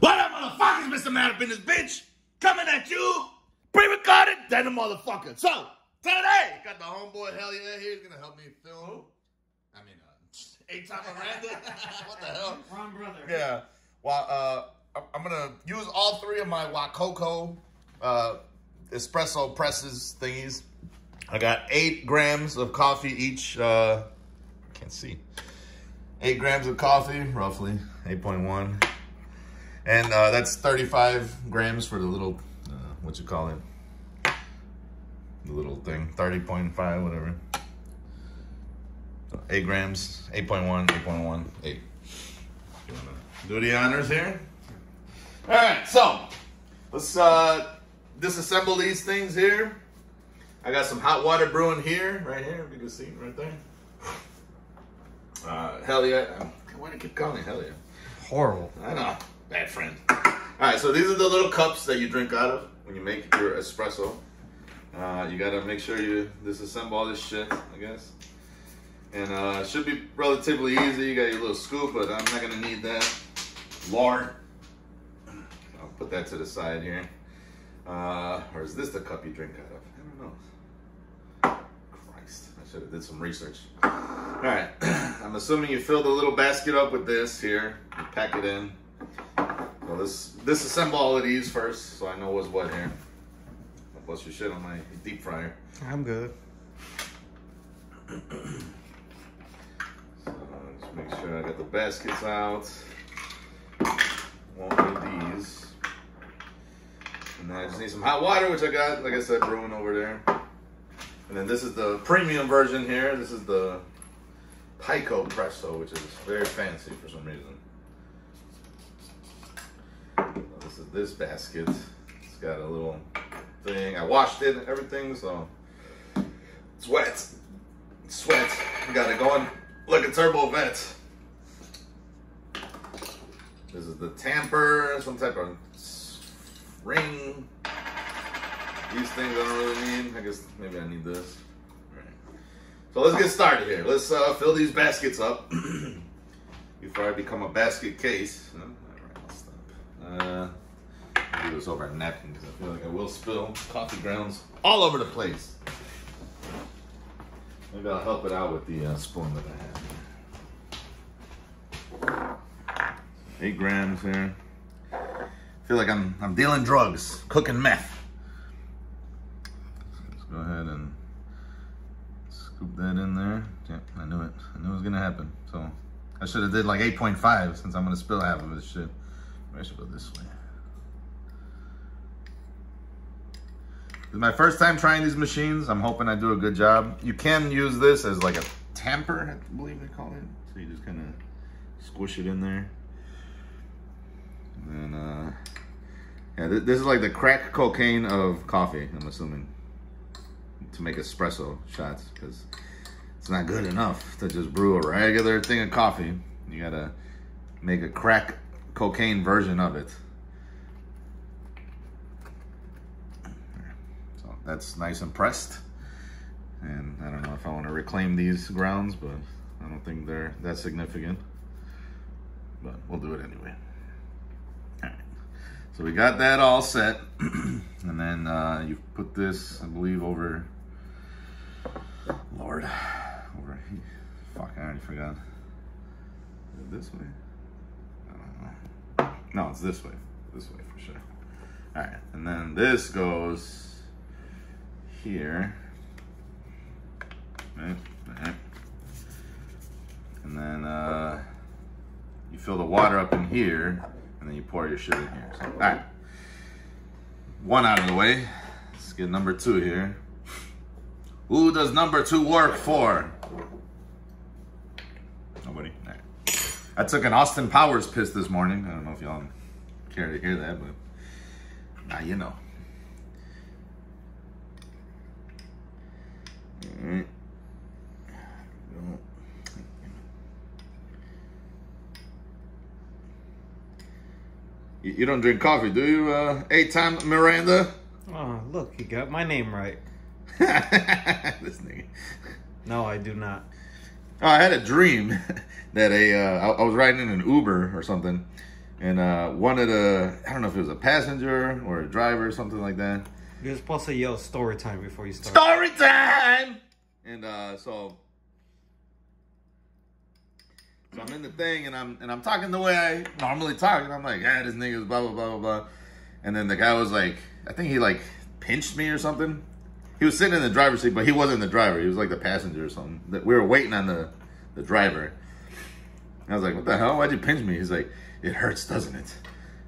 What up, motherfuckers? Mr. Mad up in this bitch. Coming at you. Pre-recorded. Then the motherfucker. So, today, got the homeboy Hell Yeah here. He's gonna help me film. I mean, uh, eight-time Miranda. what the hell? Wrong brother. Yeah. Well, uh, I'm- I'm gonna use all three of my Wacaco uh, espresso presses thingies. I got eight grams of coffee each. Uh, can't see. Eight grams of coffee, roughly 8.1, and uh, that's 35 grams for the little uh, what you call it, the little thing, 30.5, whatever. So eight grams, 8.1, 8.1, eight. You wanna do the honors here? All right, so let's uh, disassemble these things here. I got some hot water brewing here, right here. If you can see it right there. Uh, hell yeah! Why do you keep calling hell yeah? Horrible. I know, bad friend. All right, so these are the little cups that you drink out of when you make your espresso. Uh, you gotta make sure you disassemble all this shit, I guess. And uh, should be relatively easy. You got your little scoop, but I'm not gonna need that. Lard. I'll put that to the side here. Uh, or is this the cup you drink out of? I don't know. Christ, I should have did some research. All right, I'm assuming you fill the little basket up with this here. Pack it in. So let's disassemble all of these first, so I know what's what here. I'll bust your shit on my deep fryer. I'm good. So just make sure I got the baskets out. Won't need these. And then I just need some hot water, which I got, like I said, brewing over there. And then this is the premium version here. This is the Picopresso, which is very fancy for some reason. So this basket. It's got a little thing. I washed it and everything, so it's wet. It's sweat. We got it going like a turbo vet. This is the tamper, some type of ring. These things I don't really need. I guess maybe I need this. So let's get started here. Let's uh, fill these baskets up before I become a basket case. Stop. Uh, do this over a napkin because I feel like I will spill coffee grounds all over the place. Maybe I'll help it out with the uh, spoon that I have. Eight grams here. feel like I'm I'm dealing drugs, cooking meth. Let's go ahead and scoop that in there. Yep, I knew it. I knew it was gonna happen. So I should have did like 8.5 since I'm gonna spill half of this shit. Maybe I should go this way. This is my first time trying these machines. I'm hoping I do a good job. You can use this as like a tamper, I believe they call it. So you just kind of squish it in there. And uh, yeah, th- this is like the crack cocaine of coffee, I'm assuming, to make espresso shots because it's not good enough to just brew a regular thing of coffee. You gotta make a crack cocaine version of it. So that's nice and pressed. And I don't know if I want to reclaim these grounds, but I don't think they're that significant. But we'll do it anyway. So we got that all set. and then uh, you put this, I believe, over. Lord. Over here. Fuck, I already forgot. This way? No, it's this way. This way for sure. All right, and then this goes here. Right. And then uh, you fill the water up in here, and then you pour your shit in here. So, all right. One out of the way. Let's get number two here. Who does number two work for? Nobody. Right. I took an Austin Powers piss this morning. I don't know if y'all care to hear that, but now you know. Alright. You don't drink coffee, do you, uh, eight-time Miranda? Oh, look, you got my name right. this nigga. No, I do not. Oh, I had a dream that a uh, I, I was riding in an Uber or something, And uh, one of the, I don't know if it was a passenger or a driver or something like that. You're supposed to yell story time before you start. Story time! And uh, so, so I'm in the thing and I'm and I'm talking the way I normally talk, and I'm like, yeah, this nigga's blah blah blah blah blah. And then the guy was like, I think he like pinched me or something. He was sitting in the driver's seat, but he wasn't the driver. He was like the passenger or something. We were waiting on the the driver. And I was like, what the hell? Why'd you pinch me? He's like, it hurts, doesn't it?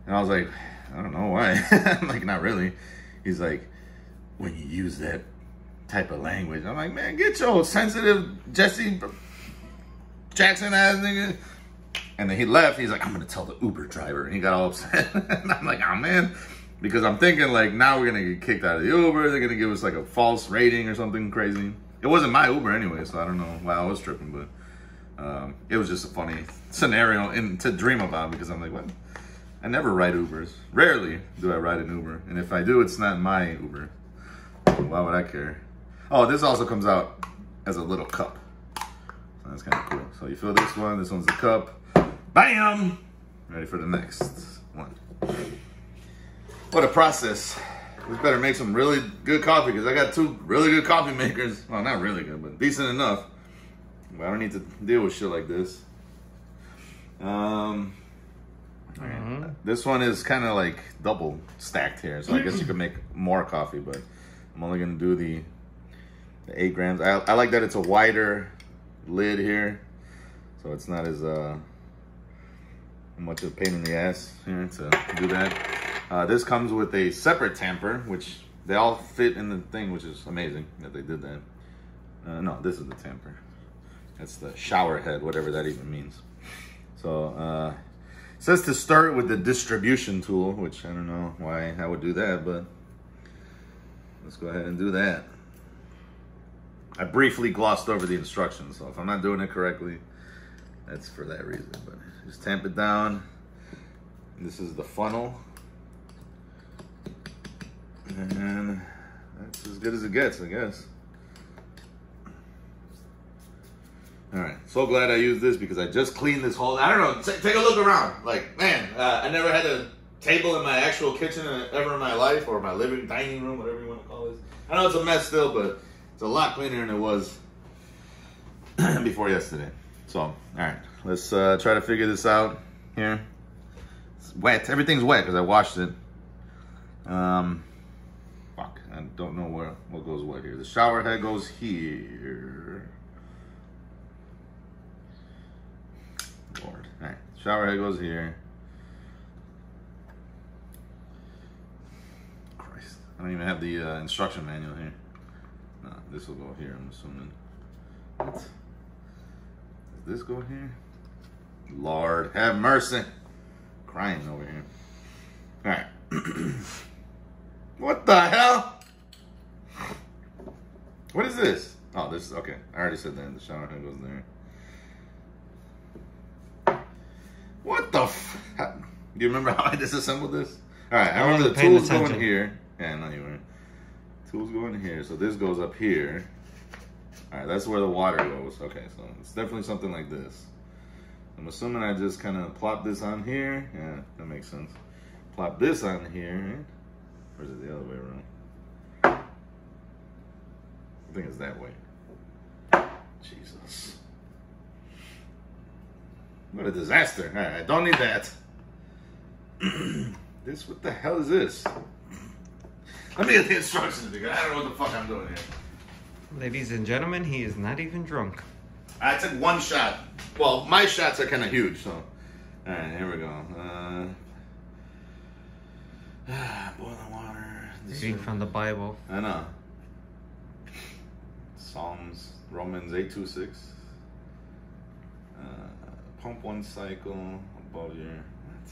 And I was like, I don't know why. I'm like, not really. He's like, when you use that type of language. I'm like, man, get your sensitive Jesse Jackson ass nigga. And then he left. He's like, I'm gonna tell the Uber driver, and he got all upset. and I'm like, oh man, because I'm thinking like now we're gonna get kicked out of the Uber. They're gonna give us like a false rating or something crazy. It wasn't my Uber anyway, so I don't know why I was tripping, but um, it was just a funny scenario in, to dream about because I'm like, what? I never ride Ubers. Rarely do I ride an Uber, and if I do, it's not my Uber. Why would I care? Oh, this also comes out as a little cup. So that's kind of cool. So you fill this one. This one's a cup. Bam! Ready for the next one. What a process. We better make some really good coffee because I got two really good coffee makers. Well, not really good, but decent enough. But I don't need to deal with shit like this. Um, Mhm. this one is kind of like double stacked here, so I guess you could make more coffee, but I'm only gonna do the, the eight grams. I, I like that it's a wider lid here, so it's not as uh much of a pain in the ass here to do that. Uh, this comes with a separate tamper, which they all fit in the thing, which is amazing that they did that. Uh, no, this is the tamper. That's the shower head, whatever that even means. So, uh, it says to start with the distribution tool, which I don't know why I would do that, but let's go ahead and do that. I briefly glossed over the instructions, so if I'm not doing it correctly, that's for that reason. But just tamp it down. This is the funnel. And that's as good as it gets, I guess. All right, so glad I used this because I just cleaned this whole. I don't know. T- take a look around. Like, man, uh, I never had a table in my actual kitchen ever in my life, or my living dining room, whatever you want to call this. I know it's a mess still, but it's a lot cleaner than it was before yesterday. So, all right, let's uh, try to figure this out here. It's wet. Everything's wet because I washed it. Um, fuck, I don't know where what goes what here. The shower head goes here. Lord. All right, shower head goes here. Christ, I don't even have the uh, instruction manual here. No, this will go here. I'm assuming. What? Does this go here? Lord, have mercy. Crying over here. All right. what the hell? What is this? Oh, this is okay. I already said that. The shower head goes there. What the? How, do you remember how I disassembled this? All right, I I remember the tools going here. Yeah, no, you weren't. Tools going here, so this goes up here. All right, that's where the water goes. Okay, so it's definitely something like this. I'm assuming I just kind of plop this on here. Yeah, that makes sense. Plop this on here. Or is it the other way around? I think it's that way. Jesus. What a disaster. Right, I don't need that. this, what the hell is this? Let me get the instructions because I don't know what the fuck I'm doing here. Ladies and gentlemen, he is not even drunk. I took one shot. Well, my shots are kind of huge, so. All right, here we go. Uh, boiling water. Reading from the Bible. I know. Psalms, Romans 826. Uh, pump one cycle above your. What?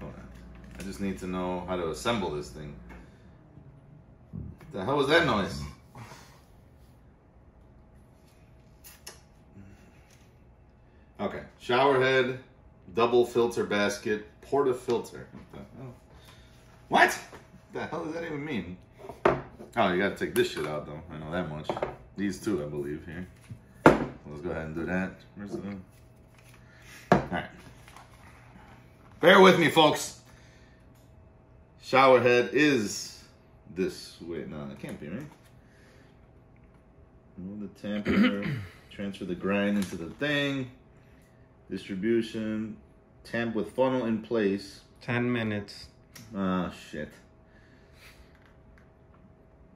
Hold on. I just need to know how to assemble this thing. The hell was that noise? Okay, shower head, double filter basket, porta filter. What the hell? What? The hell does that even mean? Oh, you gotta take this shit out though. I know that much. These two, I believe, here. Let's go ahead and do that. Where's the? All right. Bear with me, folks. Shower head is this way. No, it can't be, right? Move the tamper, transfer the grind into the thing. Distribution, tamp with funnel in place. 10 minutes. Ah, shit.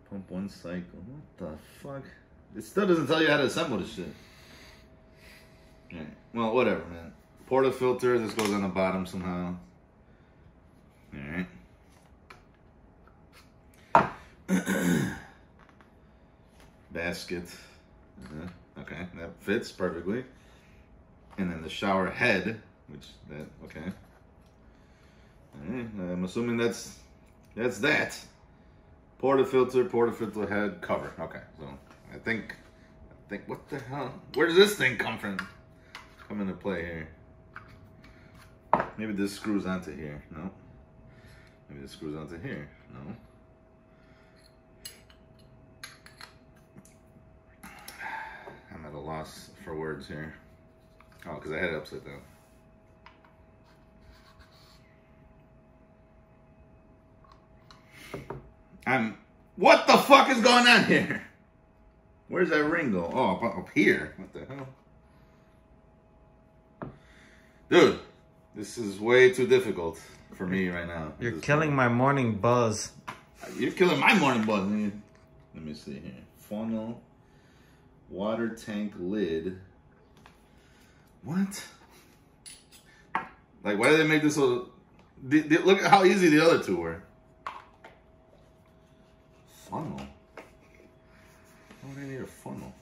Pump one cycle. What the fuck? It still doesn't tell you how to assemble this shit. Alright. Well, whatever, man. Porta filter. this goes on the bottom somehow. Alright. Basket. Uh-huh. Okay, that fits perfectly. And then the shower head, which that okay. Alright, I'm assuming that's that's that. Porta filter, porta filter head, cover. Okay, so I think I think what the hell? Where does this thing come from? Come into play here. Maybe this screws onto here. No. Maybe this screws onto here. No. I'm at a loss for words here. Oh, because I had it upside down. I'm. What the fuck is going on here? Where's that ring go? Oh, up, up here. What the hell? Dude, this is way too difficult for me right now. You're killing my morning buzz. You're killing my morning buzz. man. Let me see here. Funnel, water tank lid. What? Like, why did they make this so? look at how easy the other two were. Funnel. Why would I need a funnel?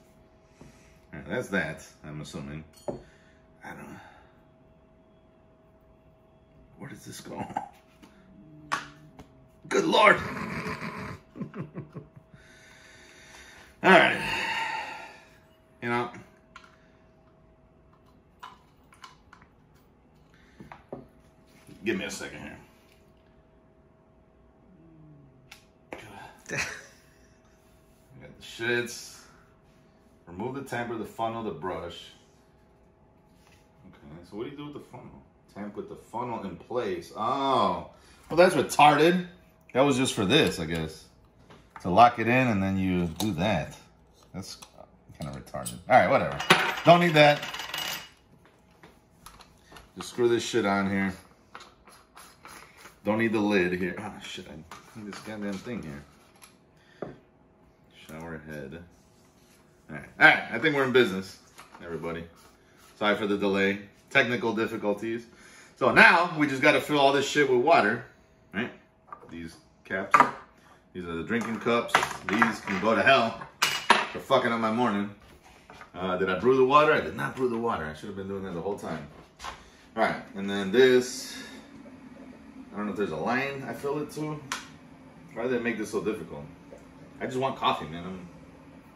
Alright, that's that. I'm assuming. I don't know. Where does this go? Good lord. All right. You know. Give me a second here. Got the shits. Remove the tamper, the funnel, the brush. Okay, so what do you do with the funnel? Tamp with the funnel in place. Oh, well, that's retarded. That was just for this, I guess. To lock it in and then you do that. That's kind of retarded. All right, whatever. Don't need that. Just screw this shit on here. Don't need the lid here. Oh, shit, I need this goddamn thing here. Shower head. All right, all right, I think we're in business, everybody. Sorry for the delay. Technical difficulties. So now we just got to fill all this shit with water, right? These caps. These are the drinking cups. These can go to hell for fucking up my morning. Uh, did I brew the water? I did not brew the water. I should have been doing that the whole time. All right, and then this. I don't know if there's a line I fill it to. Why did they make this so difficult? I just want coffee, man. I'm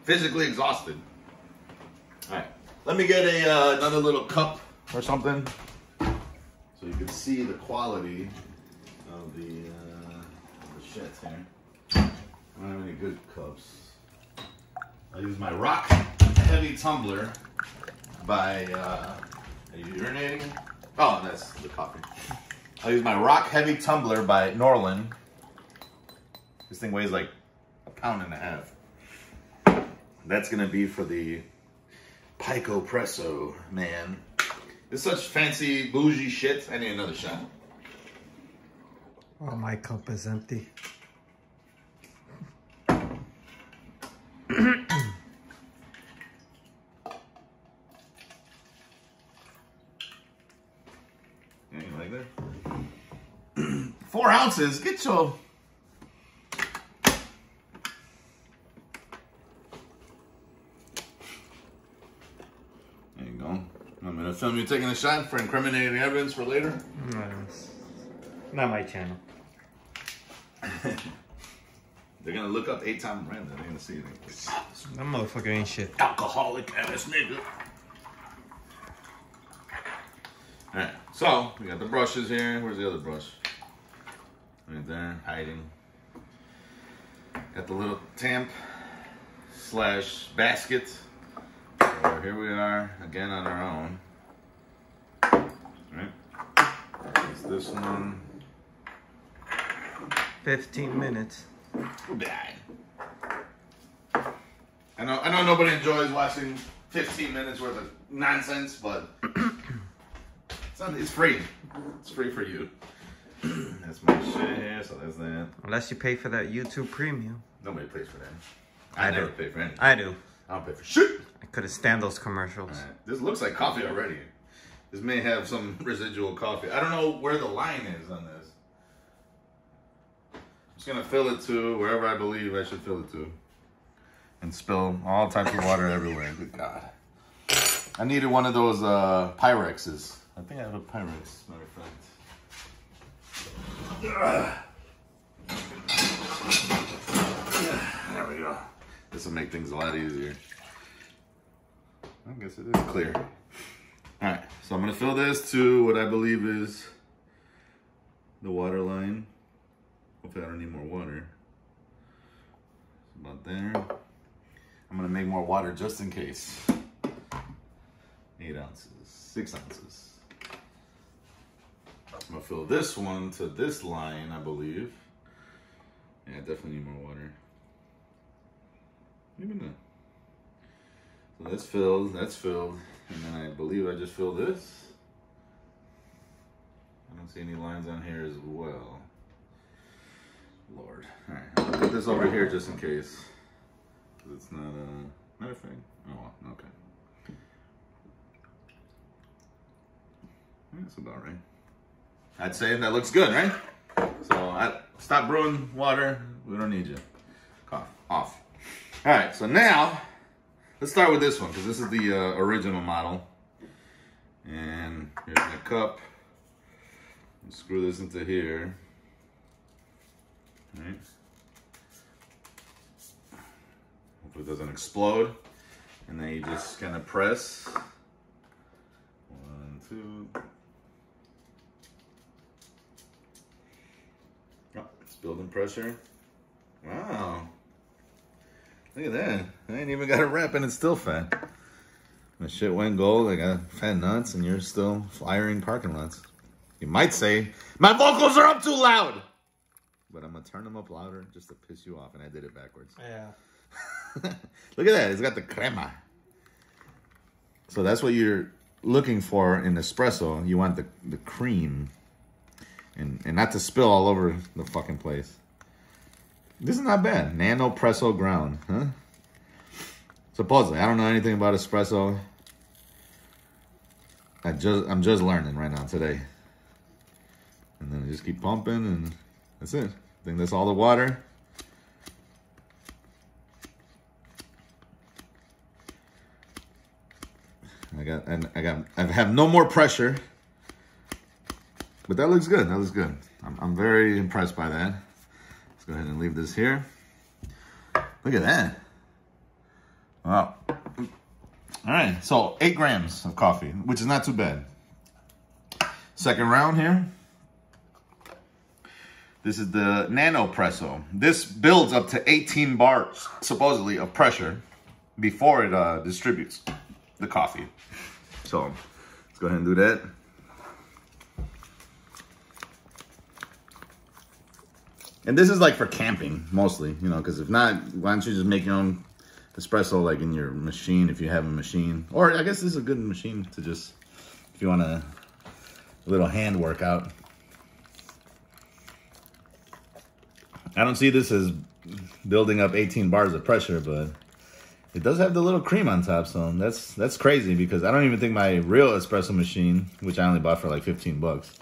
physically exhausted. All right, let me get a uh, another little cup or something, you can see the quality of the, uh, of the shit here. I don't have any good cups. I use my Rauk Heavy Tumbler by. Uh, are you urinating? Oh, that's the coffee. I use my Rauk Heavy Tumbler by Norlan. This thing weighs like a pound and a half. That's gonna be for the Picopresso, man. It's such fancy bougie shit. I need another shot. Oh, my cup is empty. Yeah, you like that? Four ounces. Get your. There you go. I'm gonna film you taking a shot for incriminating evidence for later. No, it's not my channel. They're gonna look up eight time Miranda. They're gonna see it. That motherfucker ain't shit. Alcoholic ass nigga. Alright, so we got the brushes here. Where's the other brush? Right there, hiding. Got the little tamp slash basket. So here we are again on our own. Right? What's this one? 15 minutes. Die. I know, I know nobody enjoys watching 15 minutes worth of nonsense, but it's, not, it's free. It's free for you. that's my shit here, so that's that. Unless you pay for that YouTube premium. Nobody pays for that. I, I never do. pay for anything. I do. I don't pay for shit. I couldn't stand those commercials. Alright, This looks like coffee already. This may have some residual coffee. I don't know where the line is on this. I'm just gonna fill it to wherever I believe I should fill it to. And spill all types of water everywhere. Good God. I needed one of those uh, Pyrexes. I think I have a Pyrex, matter of fact. There we go. This will make things a lot easier. I guess it is clear. All right, so I'm gonna fill this to what I believe is the water line. Hopefully I don't need more water. It's about there. I'm gonna make more water just in case. Eight ounces, six ounces. I'm gonna fill this one to this line, I believe. Yeah, definitely need more water. Maybe not. So that's filled, that's filled. And then I believe I just filled this. I don't see any lines on here as well. Lord. Alright, I'll put this over here just in case. Cause it's not uh, a matter of fact. Oh okay. That's about right. I'd say that looks good, right? So I stop brewing water. We don't need you. Cough off. All right. So now let's start with this one because this is the uh, original model. And here's my cup. Screw this into here. All right. Hopefully it doesn't explode. And then you just kind of press. One, two. Oh, it's building pressure. Wow. Look at that. I ain't even got a wrap and it's still fat. My shit went gold. I got fat nuts and you're still flyering parking lots. You might say, my vocals are up too loud. But I'm going to turn them up louder just to piss you off. And I did it backwards. Yeah. Look at that. It's got the crema. So that's what you're looking for in espresso. You want the, the cream. And, and not to spill all over the fucking place. This is not bad. Nanopresso ground, huh? Supposedly. I don't know anything about espresso. I just I'm just learning right now today. And then I just keep pumping and that's it. I think that's all the water. I got and I got I have no more pressure. But that looks good. That looks good. I'm, I'm very impressed by that. Go ahead and leave this here. Look at that. Wow. All right, so eight grams of coffee, which is not too bad. Second round here. This is the Nanopresso. This builds up to 18 bars, supposedly, of pressure before it uh, distributes the coffee. So let's go ahead and do that. And this is like for camping mostly, you know, because if not, why don't you just make your own espresso like in your machine if you have a machine? Or I guess this is a good machine to just, if you want a, little hand workout. I don't see this as building up 18 bars of pressure, but it does have the little cream on top, so that's that's crazy because I don't even think my real espresso machine, which I only bought for like 15 bucks,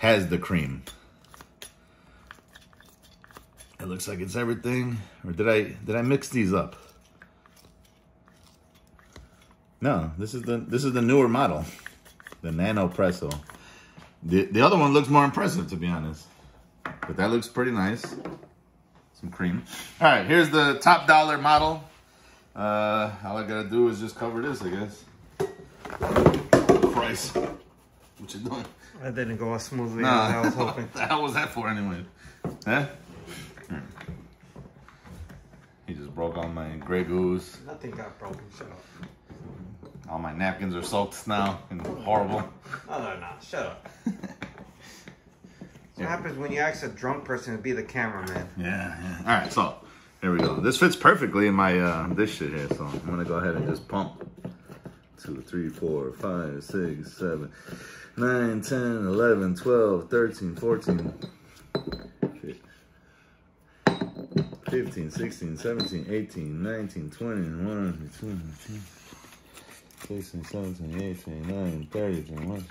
has the cream. It looks like it's everything. Or did I did I mix these up? No, this is the this is the newer model, the Nanopresso. The the other one looks more impressive to be honest, but that looks pretty nice. Some cream. All right, here's the top dollar model. Uh, all I gotta do is just cover this, I guess. Price. What you doing? That didn't go as smoothly Nah. as I was hoping. what the hell was that for anyway? Huh? He just broke all my Grey Goose. Nothing got broken. Shut up. All my napkins are soaked now and horrible. No, they're not. Shut up. What happens when you ask a drunk person to be the cameraman. Yeah, yeah. All right, so here we go. This fits perfectly in my uh, this shit here. So I'm gonna go ahead and just pump. Two, three, four, five, six, seven, nine, ten, eleven, twelve, thirteen, fourteen, fifteen, sixteen, seventeen, eighteen, nineteen, twenty, one, two, three, sixteen, seventeen, eighteen, nine, thirty, twenty-one.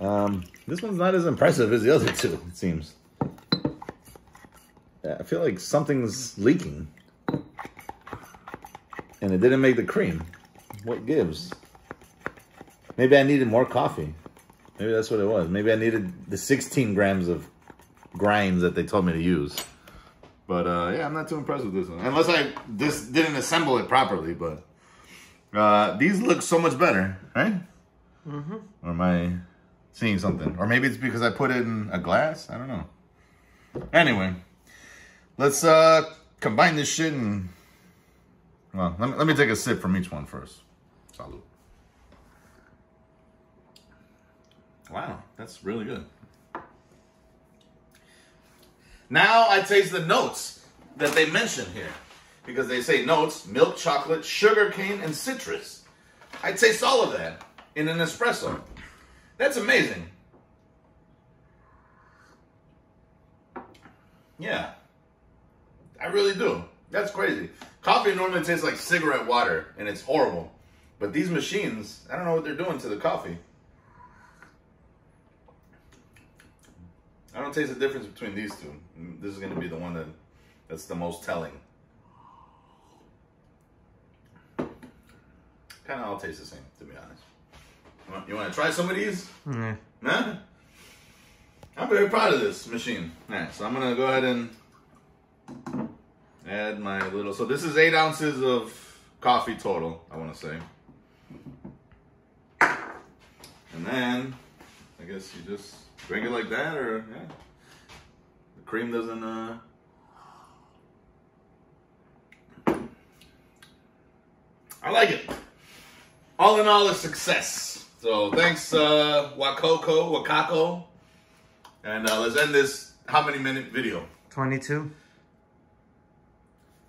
Um, this one's not as impressive as the other two, it seems. Yeah, I feel like something's leaking. And it didn't make the cream. What gives? Maybe I needed more coffee. Maybe that's what it was. Maybe I needed the 16 grams of grinds that they told me to use. But uh, yeah, I'm not too impressed with this one. Unless I this didn't assemble it properly, but uh, these look so much better, right? Mm-hmm. Or am I seeing something? Or maybe it's because I put it in a glass? I don't know. Anyway, let's uh, combine this shit and... Well, let me, let me take a sip from each one first. Salud. Wow, that's really good. Now I taste the notes that they mention here. Because they say notes, milk, chocolate, sugar cane, and citrus. I taste all of that in an espresso. That's amazing. Yeah. I really do. That's crazy. Coffee normally tastes like cigarette water and it's horrible. But these machines, I don't know what they're doing to the coffee. I don't taste the difference between these two. This is going to be the one that that's the most telling. Kind of all taste the same, to be honest. You want, to try some of these? Yeah. Nah? I'm very proud of this machine. Alright, so I'm going to go ahead and add my little... So this is 8 ounces of coffee total, I want to say. And then, I guess you just drink it like that, or, yeah. Cream doesn't, uh... I like it. All in all, a success. So thanks, uh, Wacaco, Wacaco. And uh, let's end this how many minute video. 22.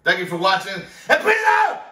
Thank you for watching, and peace out!